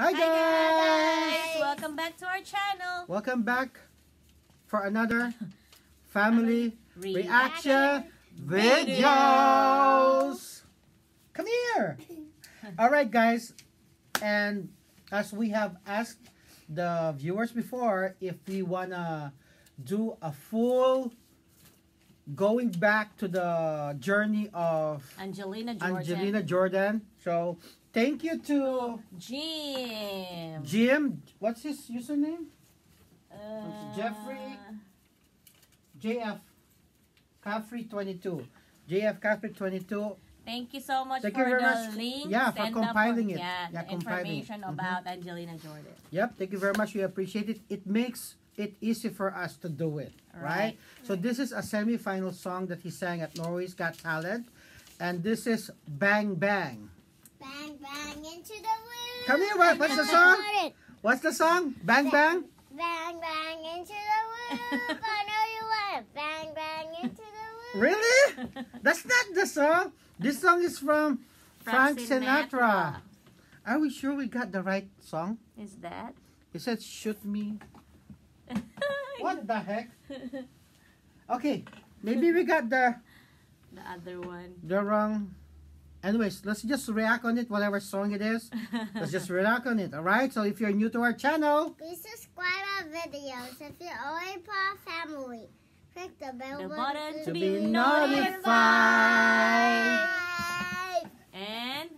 Hi guys! Welcome back to our channel. Welcome back for another family reaction videos. Come here. All right, guys. And as we have asked the viewers before, if we wanna do a full going back to the journey of Angelina Jordan. Angelina Jordan. So thank you to Jim. Jim. What's his username? Uh, Jeffrey. JF Caffrey 22. JF Caffrey 22. Thank you so much Thank for you very the much. link. Yeah, for compiling it. Yeah, Yeah, compiling information Mhm. about Angelina Jordan. Yep, thank you very much. We appreciate it. It makes it easy for us to do it, right? Right. So this is a semi-final song that he sang at Norway's Got Talent, and this is Bang Bang. Bang bang into the wind. Come here, what? What's the song? What's the song? Bang Bang. Bang bang into the wind. I know you want it. Bang bang into the wind. Really? That's not the song. This song is from Frank Sinatra. Are we sure we got the right song? Is that? It says shoot me. What the heck? Okay, maybe we got the The other one. the wrong. Anyways, let's just react on it, whatever song it is. Let's just react on it, alright? So if you're new to our channel, Please subscribe our videos if you're already part of family. Click the bell The button button to to be be notified. And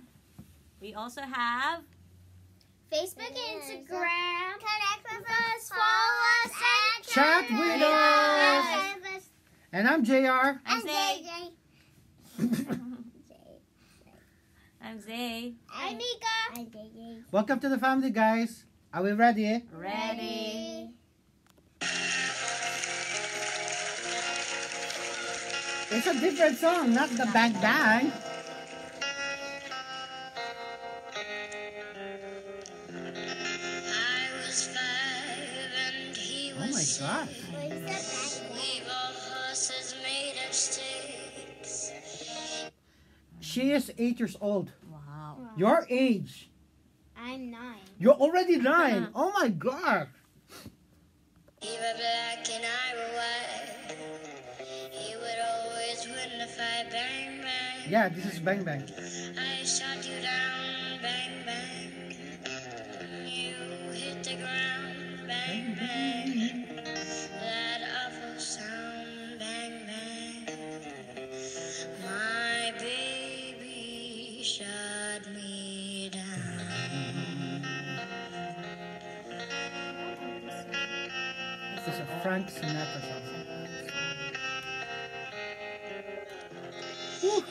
we also have Facebook and Instagram. Connect with us, follow us, and Chat with us. And I'm JR. I'm I'm Zay. I'm Zay. I'm Mika. I'm JJ. Welcome to the family, guys. Are we ready? Ready. It's a different song, not the Bang Bang. Oh my God. What is that bang We were horses made of sticks. She is eight years old. Wow. Your age. I'm nine. You're already nine. Oh my God. You were black and I were white. You would always win the fight, bang bang. Yeah, this is Bang Bang. I shot you down, This is a Frank Sinatra song.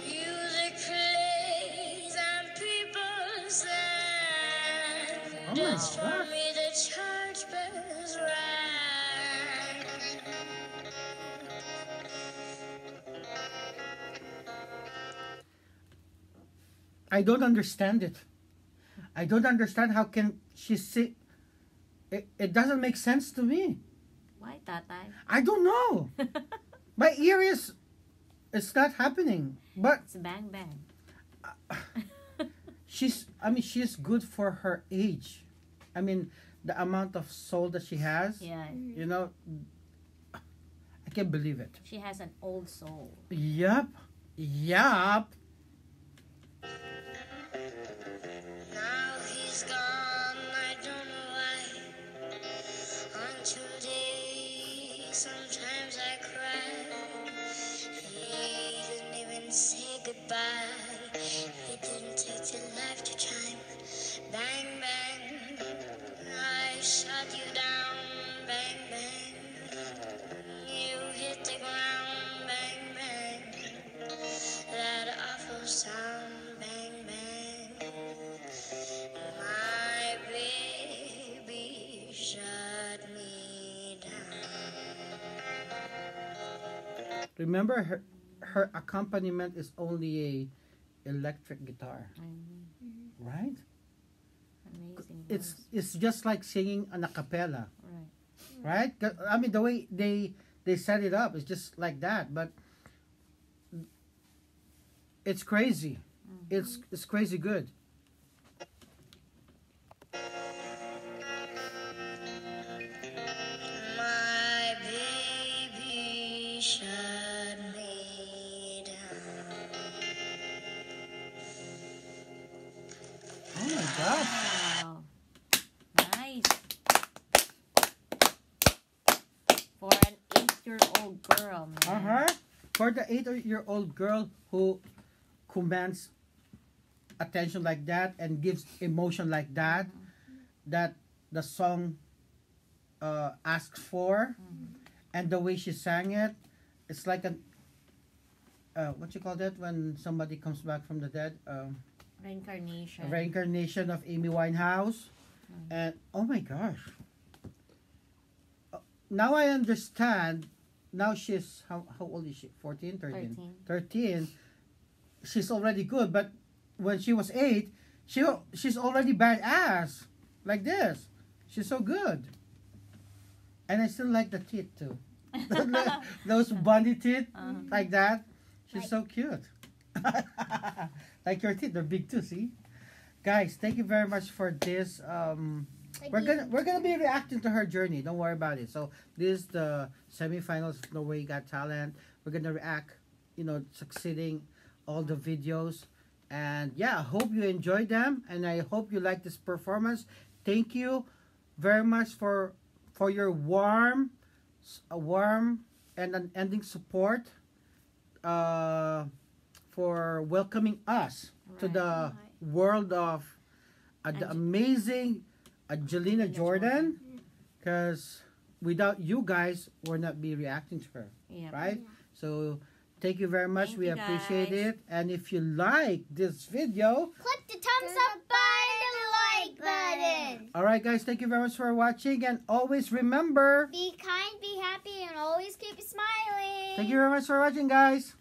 Music plays and people stand. Oh my God. me the church bells rang. I don't understand it. I don't understand how can she say it, it doesn't make sense to me. Tatay? I don't know. My ear is it's not happening. But it's bang bang. she's I mean she's good for her age. I mean the amount of soul that she has. Yeah. You know I can't believe it. She has an old soul. Yup. Yup. Remember her her accompaniment is only a electric guitar, Mhm. right? Amazing. It's voice. it's just like singing an a cappella, right. right? I mean the way they they set it up is just like that, but it's crazy. It's it's crazy good. Job. Wow. Nice. For an eight-year-old girl, man. Uh-huh. For the eight-year-old girl who commands attention like that and gives emotion like that, that the song uh, asks for, Mhm. and the way she sang it, it's like a uh, what you call that when somebody comes back from the dead, um, Reincarnation. reincarnation of Amy Winehouse, Mm. and oh my gosh, Uh, now I understand. Now she's how how old is she? 14, 13? 13. 13 she's already good but when she was 8 she she's already badass like this she's so good and i still like the teeth too those bunny teeth Uh, like that she's Like- so cute like your teeth they're big too see guys thank you very much for this um Like we're you- gonna we're gonna be reacting to her journey. Don't worry about it. So this is the semifinals of Norway Got Talent. We're gonna react, you know, succeeding all the videos. And yeah, I hope you enjoyed them, and I hope you like this performance. Thank you very much for for your warm, warm and an ending support. Uh, for welcoming us to Right. the world of uh, the Ange- amazing Angelina Angelina Jordan. Because without you guys, we're not be reacting to her, yeah. right? So thank you very much. Thank we appreciate guys. it. And if you like this video, Click the thumbs up button and the like button. all right, guys, thank you very much for watching. And always remember, Be kind, be happy, and always keep smiling. thank you very much for watching, guys.